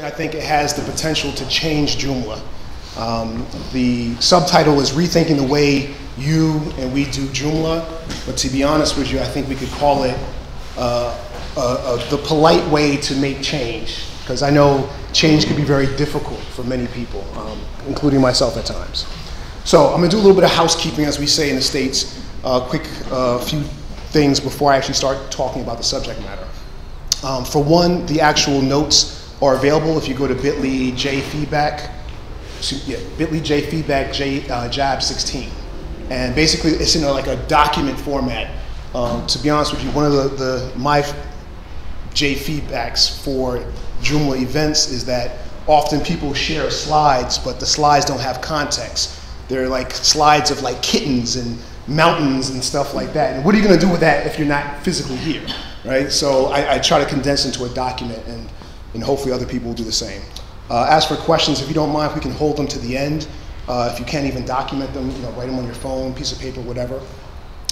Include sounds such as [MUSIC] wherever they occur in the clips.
I think it has the potential to change Joomla. Um, the subtitle is Rethinking the Way You and We Do Joomla, but to be honest with you, I think we could call it uh, uh, uh, the polite way to make change, because I know change can be very difficult for many people, um, including myself at times. So I'm going to do a little bit of housekeeping, as we say in the States, uh, quick uh, few things before I actually start talking about the subject matter. Um, for one, the actual notes are available if you go to bit.ly jfeedback, yeah, bit.ly jfeedback j, uh, jab 16. And basically, it's in a, like a document format. Um, to be honest with you, one of the, the my J feedbacks for Joomla events is that often people share slides, but the slides don't have context. They're like slides of like kittens and mountains and stuff like that. And what are you going to do with that if you're not physically here, right? So I, I try to condense into a document, and, and hopefully other people will do the same. Uh, as for questions, if you don't mind, we can hold them to the end. Uh, if you can't even document them, you know, write them on your phone, piece of paper, whatever,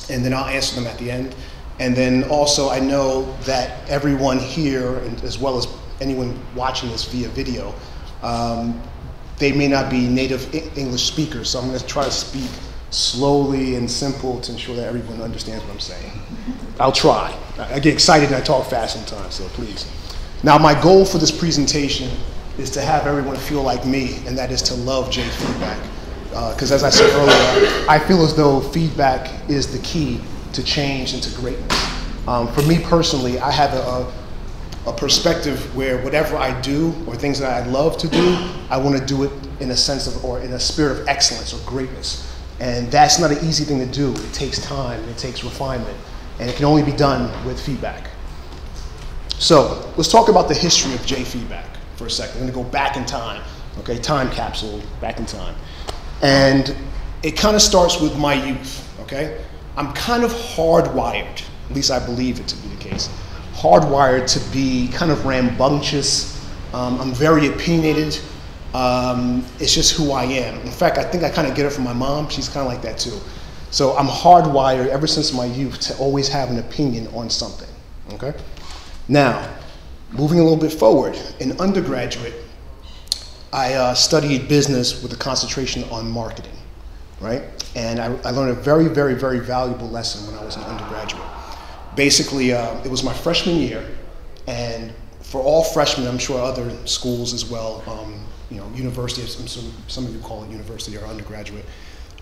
and then I'll answer them at the end. And then also, I know that everyone here, and as well as anyone watching this via video, um, they may not be native English speakers, so I'm going to try to speak slowly and simple to ensure that everyone understands what I'm saying. I'll try. I get excited and I talk fast sometimes, so please. Now, my goal for this presentation is to have everyone feel like me, and that is to love J feedback. Because uh, as I said earlier, I feel as though feedback is the key to change and to greatness. Um, for me personally, I have a, a perspective where whatever I do or things that I love to do, I want to do it in a sense of or in a spirit of excellence or greatness. And that's not an easy thing to do. It takes time, it takes refinement, and it can only be done with feedback. So let's talk about the history of J feedback for a second. I'm going to go back in time, okay, time capsule, back in time. And it kind of starts with my youth, okay? I'm kind of hardwired, at least I believe it to be the case, hardwired to be kind of rambunctious. Um, I'm very opinionated. Um, it's just who I am. In fact, I think I kind of get it from my mom. She's kind of like that too. So I'm hardwired ever since my youth to always have an opinion on something. Okay? Now, moving a little bit forward, in undergraduate, I uh, studied business with a concentration on marketing, right? And I, I, learned a very, very, very valuable lesson when I was an undergraduate. Basically, uh, it was my freshman year, and for all freshmen, I'm sure other schools as well, um, you know, university, some, some of you call it university or undergraduate,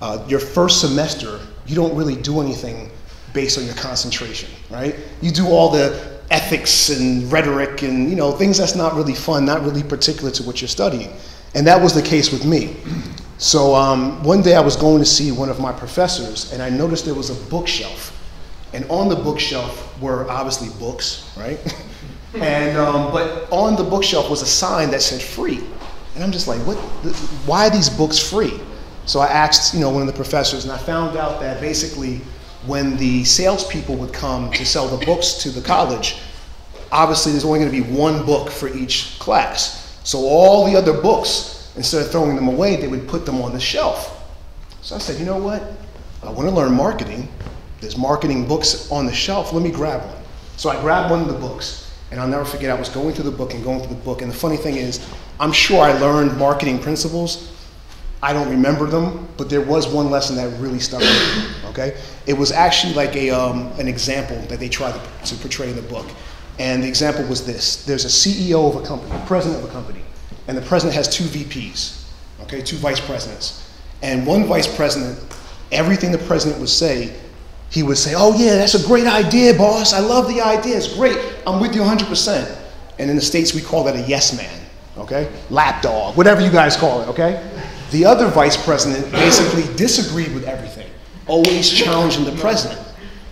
uh, your first semester, you don't really do anything based on your concentration, right? You do all the ethics and rhetoric and, you know, things that's not really fun, not really particular to what you're studying. And that was the case with me. So um, one day I was going to see one of my professors, and I noticed there was a bookshelf. And on the bookshelf were obviously books, right? [LAUGHS] and, um, but on the bookshelf was a sign that said free. And I'm just like, what, why are these books free? So I asked, you know, one of the professors, and I found out that basically when the salespeople would come to sell the books to the college, obviously there's only going to be one book for each class. So all the other books, instead of throwing them away, they would put them on the shelf. So I said, you know what? I want to learn marketing. There's marketing books on the shelf. Let me grab one. So I grabbed one of the books. And I'll never forget, I was going through the book and going through the book. And the funny thing is, I'm sure I learned marketing principles. I don't remember them, but there was one lesson that really stuck with me. Okay, it was actually like a um, an example that they tried to, to portray in the book, and the example was this: there's a CEO of a company, president of a company, and the president has two VPs, okay, two vice presidents, and one vice president, everything the president would say, he would say, "Oh yeah, that's a great idea, boss. I love the idea. It's great. I'm with you 100%." And in the states, we call that a yes man okay? Lapdog, whatever you guys call it, okay? The other vice president basically disagreed with everything, always challenging the president.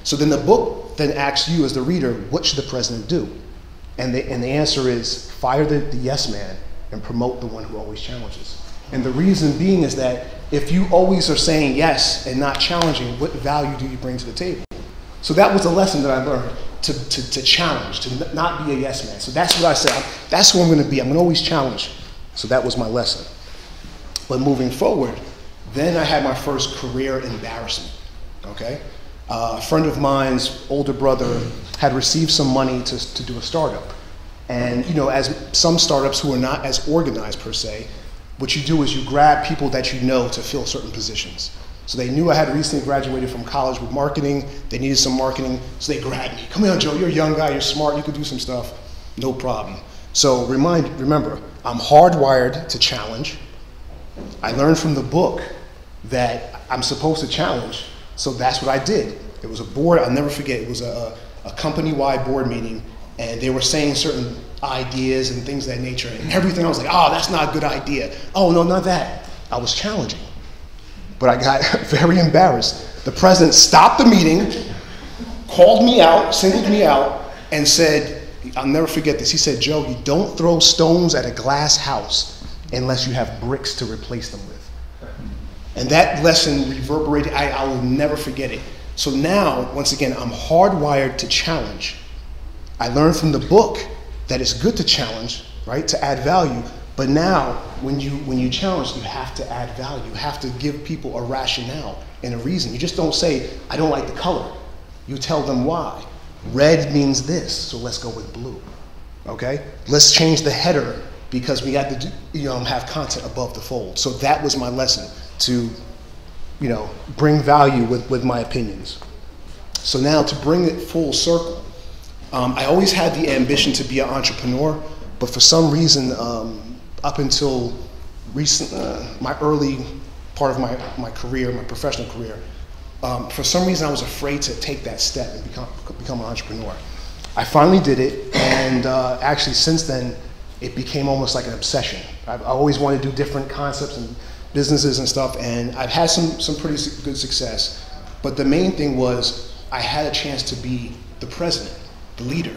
So then the book then asks you as the reader, what should the president do? And the, and the answer is fire the, the yes man and promote the one who always challenges. And the reason being is that if you always are saying yes and not challenging, what value do you bring to the table? So that was a lesson that I learned to, to, to challenge, to not be a yes man. So that's what I said. That's who I'm going to be. I'm going to always challenge. So that was my lesson. But moving forward, then I had my first career embarrassment. Okay? Uh, a friend of mine's older brother had received some money to, to do a startup. And you know, as some startups who are not as organized per se, what you do is you grab people that you know to fill certain positions. So they knew I had recently graduated from college with marketing. They needed some marketing, so they grabbed me. Come on, Joe, you're a young guy, you're smart, you could do some stuff. No problem. So remind, remember, I'm hardwired to challenge. I learned from the book that I'm supposed to challenge, so that's what I did. It was a board, I'll never forget, it was a, a company-wide board meeting, and they were saying certain ideas and things of that nature, and everything I was like, oh, that's not a good idea. Oh, no, not that. I was challenging. But I got [LAUGHS] very embarrassed. The president stopped the meeting, called me out, singled me out, and said, I'll never forget this. He said, Joe, you don't throw stones at a glass house unless you have bricks to replace them with. And that lesson reverberated, I, I will never forget it. So now, once again, I'm hardwired to challenge. I learned from the book that it's good to challenge, right, to add value. But now, when you, when you challenge, you have to add value. You have to give people a rationale and a reason. You just don't say, I don't like the color. You tell them why. Red means this, so let's go with blue. Okay? Let's change the header because we had to do, you know, have content above the fold. So that was my lesson to, you know, bring value with, with my opinions. So now to bring it full circle, um, I always had the ambition to be an entrepreneur, but for some reason, um, up until recent, uh, my early part of my, my career, my professional career, um, for some reason I was afraid to take that step and become, become an entrepreneur. I finally did it, and uh, actually since then, it became almost like an obsession. I've always wanted to do different concepts and businesses and stuff, and I've had some, some pretty good success. But the main thing was I had a chance to be the president, the leader.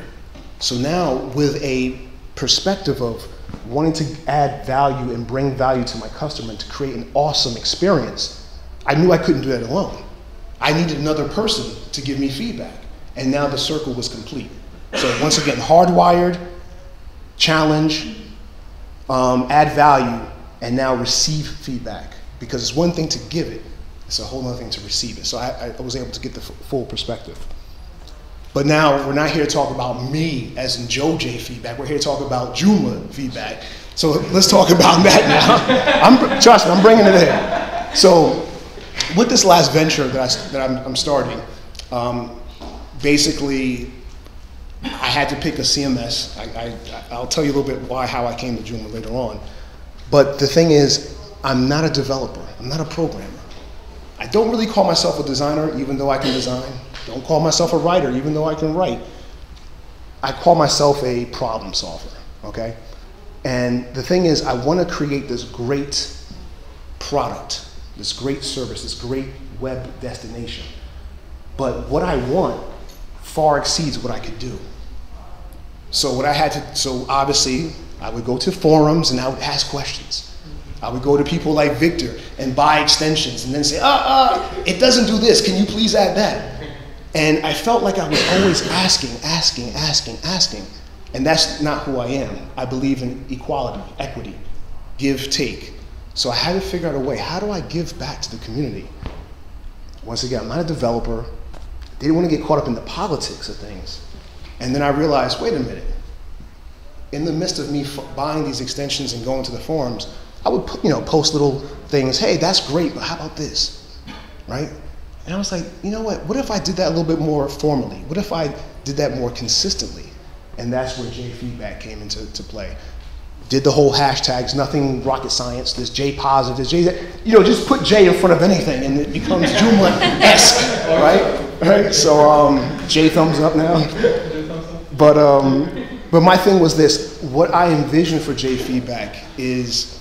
So now, with a perspective of wanting to add value and bring value to my customer and to create an awesome experience, I knew I couldn't do that alone. I needed another person to give me feedback. And now the circle was complete. So once again, hardwired, challenge, um, add value, and now receive feedback. Because it's one thing to give it, it's a whole other thing to receive it. So I, I was able to get the full perspective. But now we're not here to talk about me as in Joe J feedback. We're here to talk about Joomla feedback. So let's talk about [LAUGHS] that now. I'm, trust me, I'm bringing it in. So with this last venture that, I, that I'm, I'm starting, um, basically I had to pick a CMS. I, will tell you a little bit why, how I came to Joomla later on. But the thing is, I'm not a developer. I'm not a programmer. I don't really call myself a designer, even though I can design. Don't call myself a writer, even though I can write. I call myself a problem solver, okay? And the thing is, I want to create this great product, this great service, this great web destination. But what I want far exceeds what I could do. So what I had to, so obviously I would go to forums and I would ask questions. I would go to people like Victor and buy extensions and then say, ah, ah, it doesn't do this. Can you please add that? And I felt like I was always asking, asking, asking, asking. And that's not who I am. I believe in equality, equity, give, take. So I had to figure out a way. How do I give back to the community? Once again, I'm not a developer. They didn't want to get caught up in the politics of things. And then I realized, wait a minute. In the midst of me buying these extensions and going to the forums, I would put, you know, post little things. Hey, that's great, but how about this? Right? And I was like, you know what? What if I did that a little bit more formally? What if I did that more consistently? And that's where J feedback came into to play. Did the whole hashtags, nothing rocket science. this J positive, there's J. You know, just put J in front of anything, and it becomes [LAUGHS] Joomla esque, right? Right. So um, thumbs up now. But um, but my thing was this: what I envision for J feedback is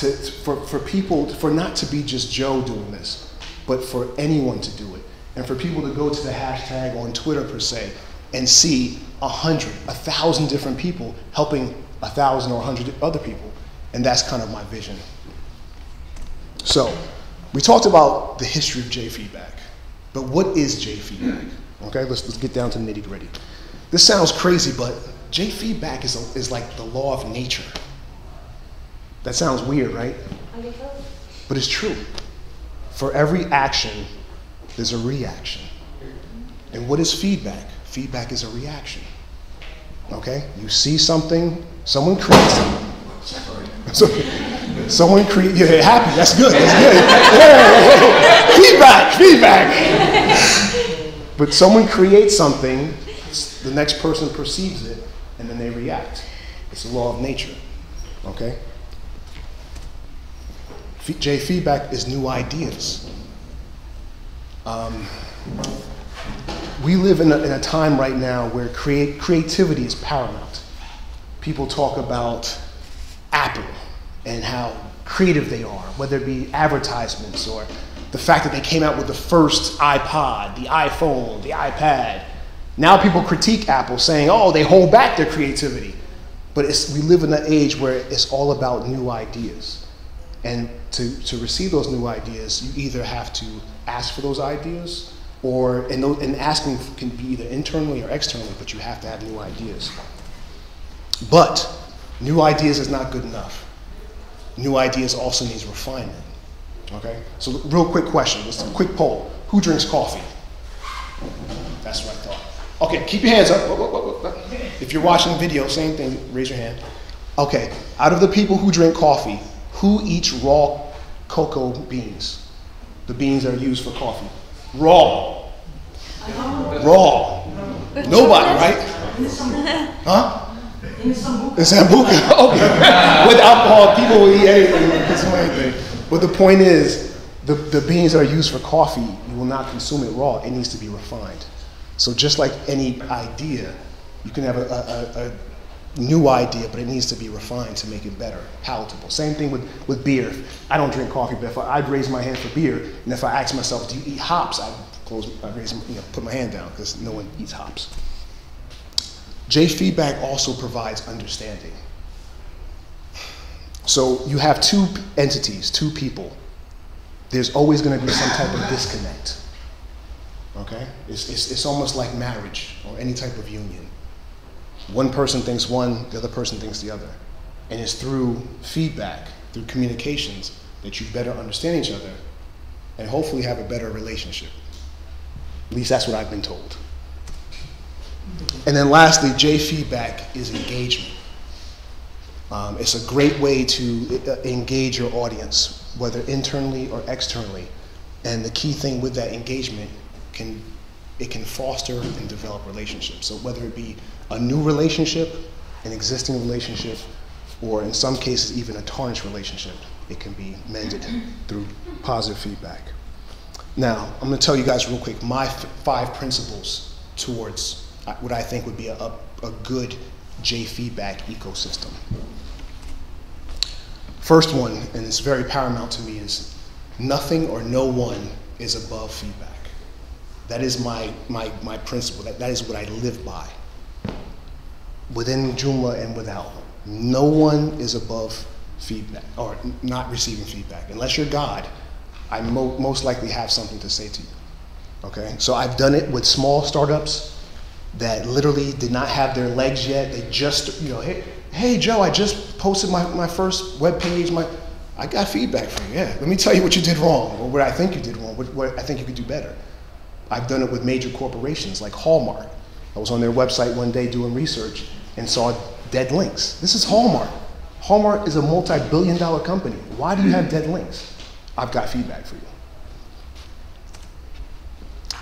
to, for, for people, for not to be just Joe doing this, but for anyone to do it. And for people to go to the hashtag on Twitter per se and see a hundred, a thousand different people helping a thousand or a hundred other people. And that's kind of my vision. So, we talked about the history of J feedback, but what is J feedback? Okay, let's, let's get down to the nitty gritty. This sounds crazy, but J feedback is, a, is like the law of nature. That sounds weird, right? But it's true. For every action, there's a reaction. And what is feedback? Feedback is a reaction. Okay? You see something, someone creates something. [LAUGHS] So, someone create, yeah, happy, that's good, that's good. feedback, feedback. but someone creates something, the next person perceives it, and then they react. It's the law of nature. Okay? J feedback is new ideas. Um, we live in a, in a, time right now where create, creativity is paramount. People talk about Apple and how creative they are, whether it be advertisements or the fact that they came out with the first iPod, the iPhone, the iPad. Now people critique Apple saying, oh, they hold back their creativity. But we live in an age where it's all about new ideas. And to, to receive those new ideas, you either have to ask for those ideas, or, and, those, and asking can be either internally or externally, but you have to have new ideas. But new ideas is not good enough. New ideas also needs refinement. Okay? So, real quick question, just a quick poll. Who drinks coffee? That's what I thought. Okay, keep your hands up. If you're watching the video, same thing, raise your hand. Okay, out of the people who drink coffee, who eats raw cocoa beans? The beans that are used for coffee. Raw. Raw. Nobody, right? Huh? In Sambuca. [LAUGHS] Okay. Alcohol, people will eat anything, consume anything. But the point is, the, the beans that are used for coffee, you will not consume it raw. It needs to be refined. So just like any idea, you can have a, a, a new idea, but it needs to be refined to make it better, palatable. Same thing with, with beer. I don't drink coffee, but if I, would raise my hand for beer, and if I ask myself, do you eat hops? I'd close, I'd raise, you know, put my hand down because no one eats hops. J feedback also provides understanding. So you have two entities, two people. There's always going to be some type of disconnect. Okay? It's, it's, it's almost like marriage or any type of union one person thinks one, the other person thinks the other. And it's through feedback, through communications, that you better understand each other and hopefully have a better relationship. At least that's what I've been told. And then lastly, J feedback is engagement. Um, it's a great way to uh, engage your audience, whether internally or externally. And the key thing with that engagement can it can foster and develop relationships. So whether it be a new relationship, an existing relationship, or in some cases even a tarnished relationship, it can be mended through positive feedback. Now, I'm going to tell you guys real quick my five principles towards uh, what I think would be a, a, a good J feedback ecosystem. First one, and it's very paramount to me, is nothing or no one is above feedback. That is my, my, my principle. That, that is what I live by within Joomla and without. No one is above feedback or not receiving feedback. Unless you're God, I mo most likely have something to say to you. Okay? So I've done it with small startups that literally did not have their legs yet. They just, you know, hey, hey Joe, I just posted my, my first web page. My, I got feedback from you. Yeah, let me tell you what you did wrong, or what I think you did wrong, what, what I think you could do better. I've done it with major corporations like Hallmark. I was on their website one day doing research, and saw dead links. This is Hallmark. Hallmark is a multi billion dollar company. Why do you have dead links? I've got feedback for you.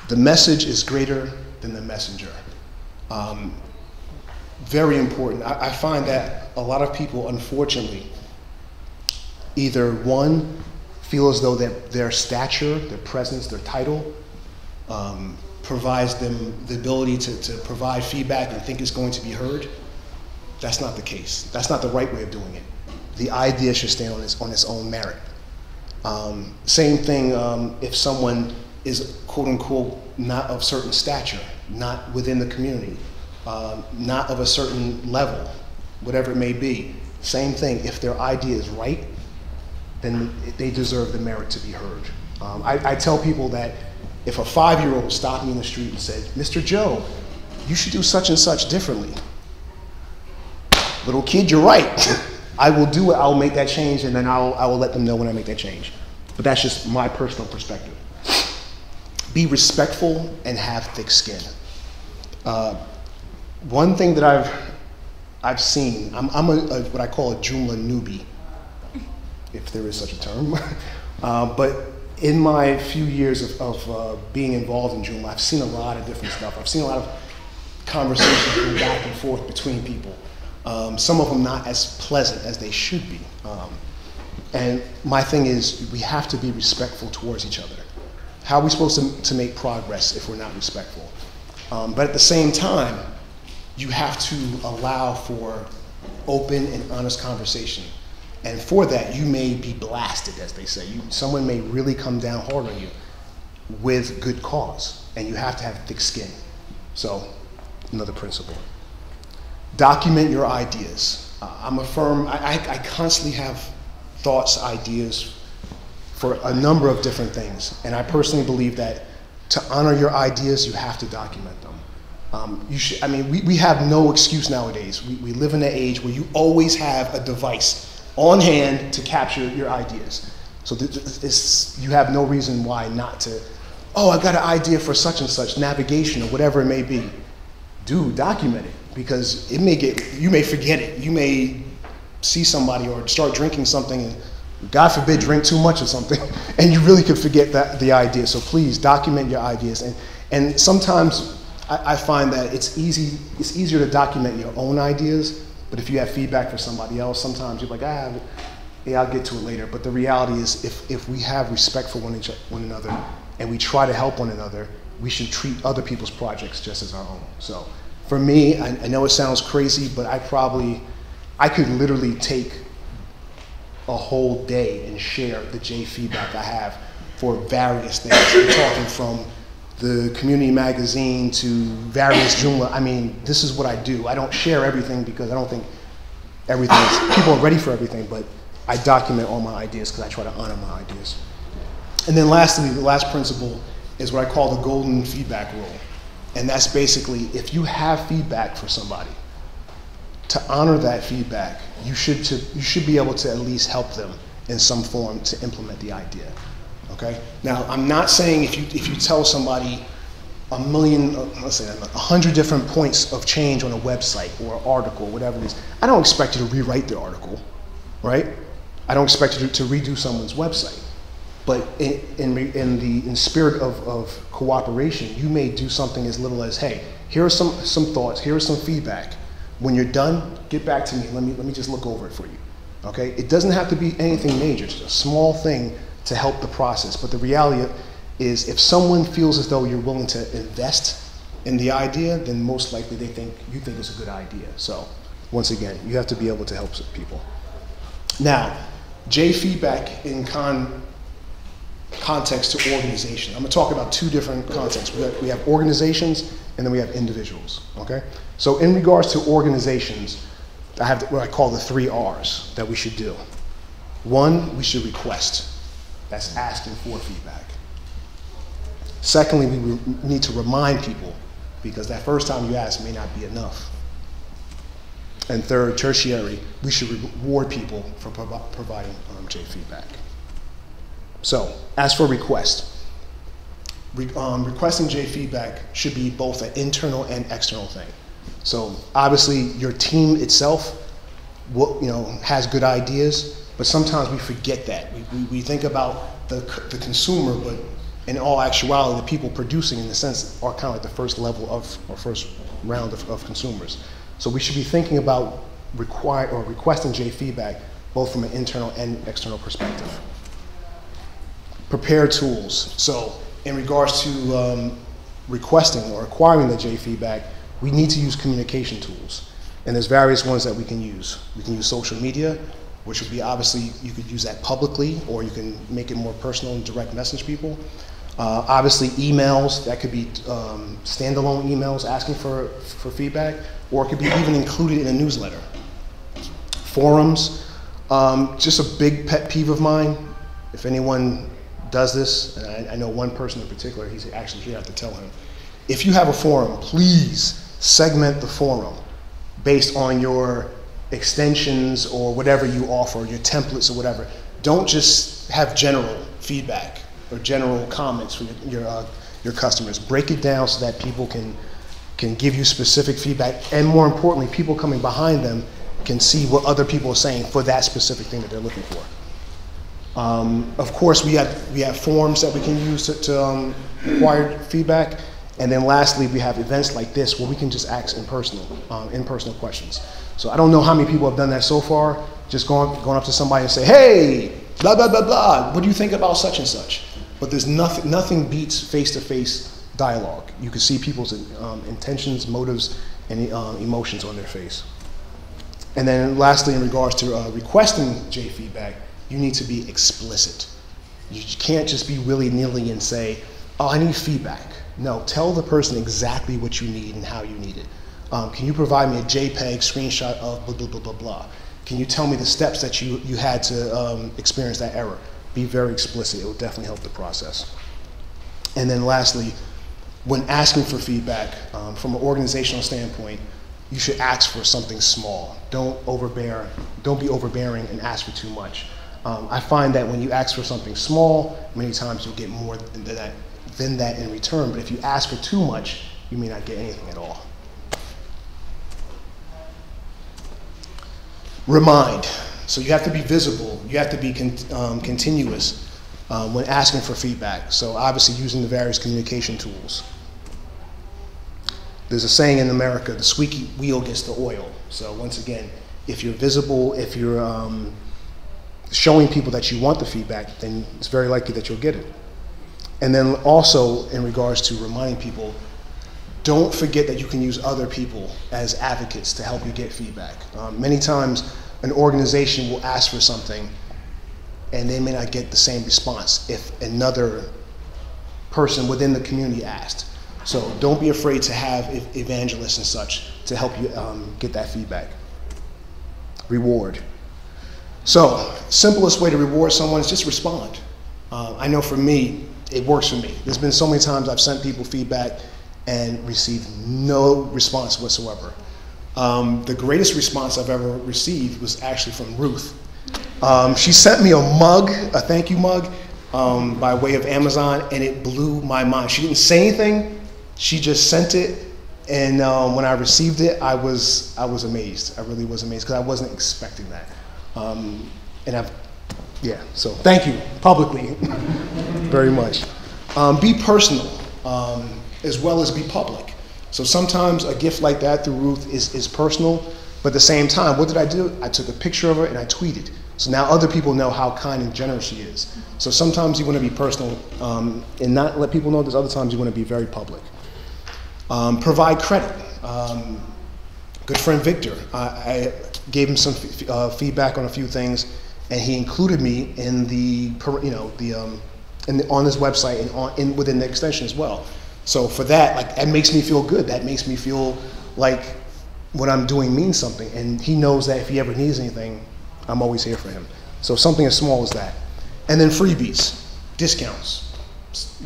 The message is greater than the messenger. Um, very important. I, I find that a lot of people, unfortunately, either one, feel as though that their stature, their presence, their title um, provides them the ability to, to provide feedback and think it's going to be heard. That's not the case. That's not the right way of doing it. The idea should stand on its, on its own merit. Um, same thing um, if someone is quote unquote not of certain stature, not within the community, um, not of a certain level, whatever it may be. Same thing, if their idea is right, then they deserve the merit to be heard. Um, I, I tell people that if a five year old stopped me in the street and said, Mr. Joe, you should do such and such differently. Little kid, you're right. [LAUGHS] I will do it, I'll make that change, and then I'll, I will let them know when I make that change. But that's just my personal perspective. Be respectful and have thick skin. Uh, one thing that I've I've seen, I'm, I'm a, a, what I call a Joomla newbie, if there is such a term. [LAUGHS] uh, but in my few years of, of uh, being involved in Joomla, I've seen a lot of different stuff. I've seen a lot of conversations go back and forth between people. Um, some of them not as pleasant as they should be. Um, and my thing is, we have to be respectful towards each other. How are we supposed to, to make progress if we're not respectful? Um, but at the same time, you have to allow for open and honest conversation. And for that, you may be blasted, as they say. You, someone may really come down hard on you with good cause, and you have to have thick skin. So, another principle. Document your ideas. Uh, I'm a firm, I, I, I constantly have thoughts, ideas for a number of different things. And I personally believe that to honor your ideas, you have to document them. Um, you should, I mean, we, we have no excuse nowadays. We, we live in an age where you always have a device on hand to capture your ideas. So you have no reason why not to, oh, I got an idea for such and such, navigation or whatever it may be. Do document it because it may get, you may forget it. You may see somebody or start drinking something and God forbid drink too much of something [LAUGHS] and you really could forget that, the idea. So please document your ideas. And, and sometimes I, I find that it's easy, it's easier to document your own ideas, but if you have feedback for somebody else, sometimes you're like, ah, yeah, I'll get to it later. But the reality is if, if we have respect for one, each, one another and we try to help one another, we should treat other people's projects just as our own. So for me, I, I know it sounds crazy, but I probably, I could literally take a whole day and share the J feedback I have for various things. Talking from the community magazine to various [COUGHS] Joomla. I mean, this is what I do. I don't share everything because I don't think everything is, people are ready for everything, but I document all my ideas because I try to honor my ideas. And then lastly, the last principle is what I call the golden feedback rule. And that's basically if you have feedback for somebody, to honor that feedback, you should, to, you should be able to at least help them in some form to implement the idea. Okay? Now, I'm not saying if you, if you tell somebody a million, uh, let's say, a hundred different points of change on a website or an article, whatever it is, I don't expect you to rewrite the article, right? I don't expect you to, to redo someone's website. But in, in, in the in spirit of, of cooperation, you may do something as little as, hey, here are some, some thoughts, here is some feedback. When you're done, get back to me. Let me, let me just look over it for you. Okay? It doesn't have to be anything major, just a small thing to help the process. But the reality is, if someone feels as though you're willing to invest in the idea, then most likely they think you think it's a good idea. So, once again, you have to be able to help people. Now, J feedback in con context to organization. I'm going to talk about two different contexts. We have, we have organizations and then we have individuals. Okay. So in regards to organizations, I have what I call the three R's that we should do. One, we should request. That's asking for feedback. Secondly, we need to remind people because that first time you ask may not be enough. And third, tertiary, we should reward people for providing um, J feedback. So, as for request, re um, requesting J feedback should be both an internal and external thing. So, obviously, your team itself will, you know, has good ideas, but sometimes we forget that. We, we, we think about the, the consumer, but in all actuality, the people producing, in a sense, are kind of like the first level of, or first round of, of consumers. So we should be thinking about require, or requesting J feedback both from an internal and external perspective prepare tools. So in regards to um, requesting or acquiring the J feedback, we need to use communication tools. And there's various ones that we can use. We can use social media, which would be obviously, you could use that publicly, or you can make it more personal and direct message people. Uh, obviously, emails, that could be um, standalone emails asking for, for feedback, or it could be even included in a newsletter. Forums, um, just a big pet peeve of mine. If anyone does this, and I, I, know one person in particular, he's actually here, I have to tell him. If you have a forum, please segment the forum based on your extensions or whatever you offer, your templates or whatever. Don't just have general feedback or general comments from your, your, uh, your customers. Break it down so that people can can give you specific feedback, and more importantly, people coming behind them can see what other people are saying for that specific thing that they're looking for. Um, of course, we have, we have forms that we can use to, to um, acquire feedback. And then lastly, we have events like this where we can just ask in personal, um, in personal questions. So I don't know how many people have done that so far. Just going, going up to somebody and say, hey, blah, blah, blah, blah, what do you think about such and such? But there's nothing, nothing beats face-to-face dialogue. You can see people's um, intentions, motives, and uh, emotions on their face. And then lastly, in regards to uh, requesting J feedback, you need to be explicit. You can't just be willy-nilly and say, oh, I need feedback. No, tell the person exactly what you need and how you need it. Um, can you provide me a JPEG screenshot of blah, blah, blah, blah, blah? Can you tell me the steps that you, you had to um, experience that error? Be very explicit. It will definitely help the process. And then lastly, when asking for feedback um, from an organizational standpoint, you should ask for something small. Don't overbear, don't be overbearing and ask for too much. Um, I find that when you ask for something small, many times you'll get more than that, than that in return. But if you ask for too much, you may not get anything at all. Remind. So you have to be visible. You have to be con um, continuous um, when asking for feedback. So obviously using the various communication tools. There's a saying in America, the squeaky wheel gets the oil. So once again, if you're visible, if you're um, showing people that you want the feedback, then it's very likely that you'll get it. And then also in regards to reminding people, don't forget that you can use other people as advocates to help you get feedback. Um, many times an organization will ask for something and they may not get the same response if another person within the community asked. So don't be afraid to have evangelists and such to help you um, get that feedback. Reward. So, simplest way to reward someone is just respond. Uh, I know for me, it works for me. There's been so many times I've sent people feedback and received no response whatsoever. Um, the greatest response I've ever received was actually from Ruth. Um, she sent me a mug, a thank you mug, um, by way of Amazon, and it blew my mind. She didn't say anything, she just sent it, and um, when I received it, I was I was amazed. I really was amazed because I wasn't expecting that. Um, and I've, yeah. So thank you publicly, [LAUGHS] very much. Um, be personal um, as well as be public. So sometimes a gift like that through Ruth is is personal, but at the same time, what did I do? I took a picture of her and I tweeted. So now other people know how kind and generous she is. So sometimes you want to be personal um, and not let people know. There's other times you want to be very public. Um, provide credit. Um, good friend Victor, I, I gave him some uh, feedback on a few things, and he included me in the, you know, the, um, the on his website and on, in, within the extension as well. So for that, like, that makes me feel good. That makes me feel like what I'm doing means something. And he knows that if he ever needs anything, I'm always here for him. So something as small as that. And then freebies, discounts,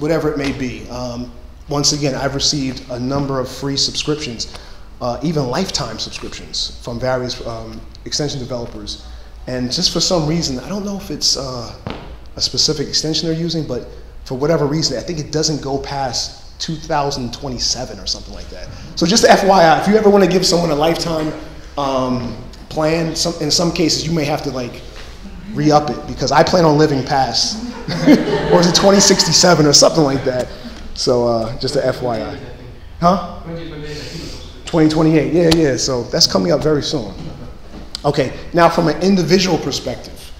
whatever it may be. Um, once again, I've received a number of free subscriptions, uh, even lifetime subscriptions from various um, extension developers. And just for some reason, I don't know if it's uh, a specific extension they're using, but for whatever reason, I think it doesn't go past 2027 or something like that. So just FYI, if you ever want to give someone a lifetime um, plan, some, in some cases you may have to like re-up it because I plan on living past, [LAUGHS] or is it 2067 or something like that. So uh, just a FYI. Huh? 2028. Yeah, yeah. So that's coming up very soon. Okay. Now, from an individual perspective,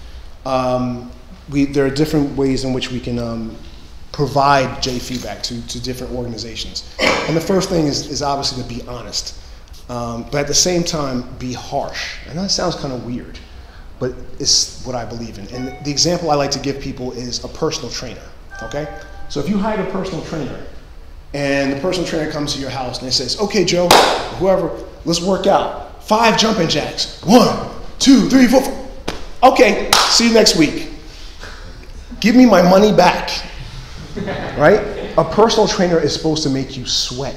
um, we, there are different ways in which we can um, provide J feedback to, to different organizations. And the first thing is, is obviously to be honest, um, but at the same time, be harsh. I know that sounds kind of weird, but it's what I believe in. And the example I like to give people is a personal trainer. Okay? So if you hire a personal trainer and the personal trainer comes to your house and he says, okay, Joe, whoever, let's work out. Five jumping jacks. One, two, three, four. Okay, see you next week. Give me my money back. Right? A personal trainer is supposed to make you sweat.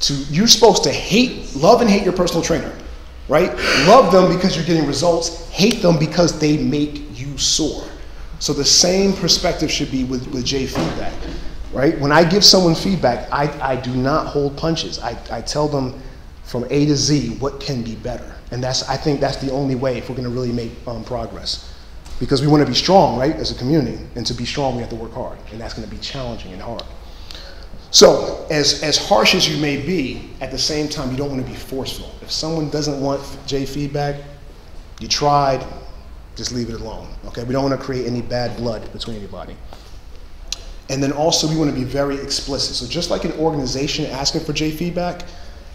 To, you're supposed to hate, love and hate your personal trainer, right? Love them because you're getting results, hate them because they make you sore. So the same perspective should be with, with J feedback. right? When I give someone feedback, I, I do not hold punches. I, I tell them from A to Z what can be better. And that's, I think that's the only way if we're gonna really make um, progress. Because we wanna be strong, right, as a community. And to be strong, we have to work hard. And that's gonna be challenging and hard. So, as, as harsh as you may be, at the same time, you don't want to be forceful. If someone doesn't want J feedback, you tried, just leave it alone. Okay? We don't want to create any bad blood between anybody. And then also, we want to be very explicit. So, just like an organization asking for J feedback,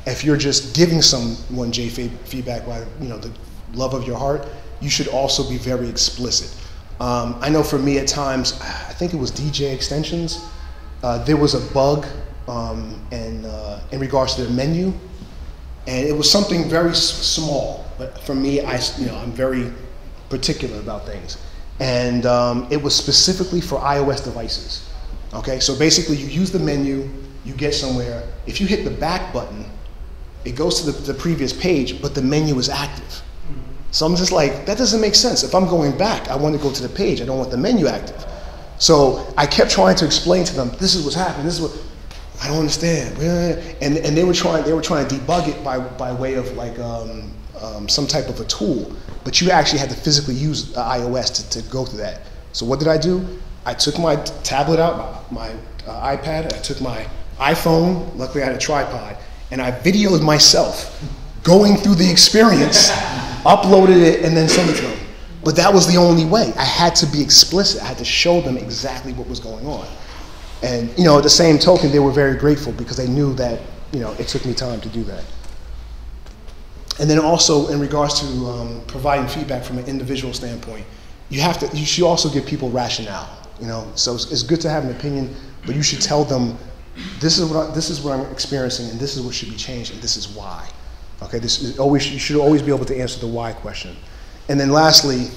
if you're just giving someone J feedback by you know the love of your heart, you should also be very explicit. Um, I know for me at times, I think it was DJ Extensions uh, there was a bug um, in, uh, in regards to the menu, and it was something very small. But for me, I, you know, I'm very particular about things. And um, it was specifically for iOS devices. Okay, so basically, you use the menu, you get somewhere. If you hit the back button, it goes to the, the previous page, but the menu is active. So I'm just like, that doesn't make sense. If I'm going back, I want to go to the page. I don't want the menu active. So I kept trying to explain to them, this is what's happening, this is what, I don't understand. And, and they were trying, they were trying to debug it by, by way of like um, um, some type of a tool, but you actually had to physically use iOS to, to go through that. So what did I do? I took my tablet out, my, my uh, iPad, I took my iPhone, luckily I had a tripod, and I videoed myself going through the experience, uploaded it, and then sent it to them. But that was the only way. I had to be explicit. I had to show them exactly what was going on. And you know, at the same token, they were very grateful because they knew that you know it took me time to do that. And then also in regards to um, providing feedback from an individual standpoint, you have to. You should also give people rationale. You know, so it's, it's good to have an opinion, but you should tell them this is what I, this is what I'm experiencing, and this is what should be changed, and this is why. Okay, this is always you should always be able to answer the why question. And then lastly,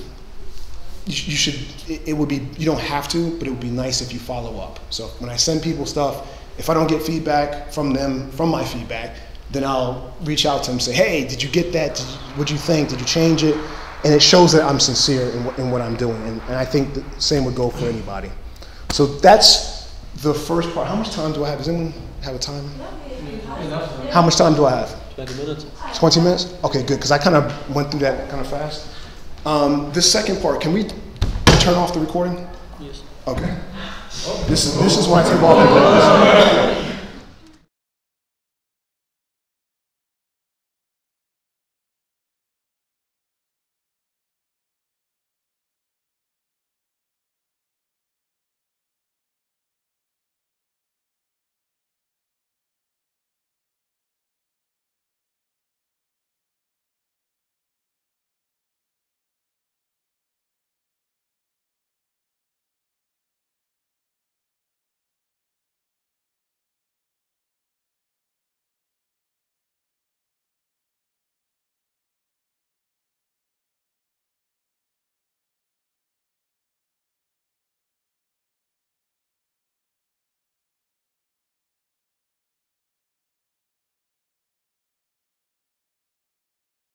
you, should, it, would be, you don't have to, but it would be nice if you follow up. So when I send people stuff, if I don't get feedback from them, from my feedback, then I'll reach out to them and say, hey, did you get that? What'd you think? Did you change it? And it shows that I'm sincere in what, in what I'm doing. And, and I think the same would go for anybody. So that's the first part. How much time do I have? Does anyone have a time? How much time do I have? 20 minutes. 20 minutes? Okay, good, because I kind of went through that kind of fast. Um, this second part, can we turn off the recording? Yes. Okay. This is this is why I take off the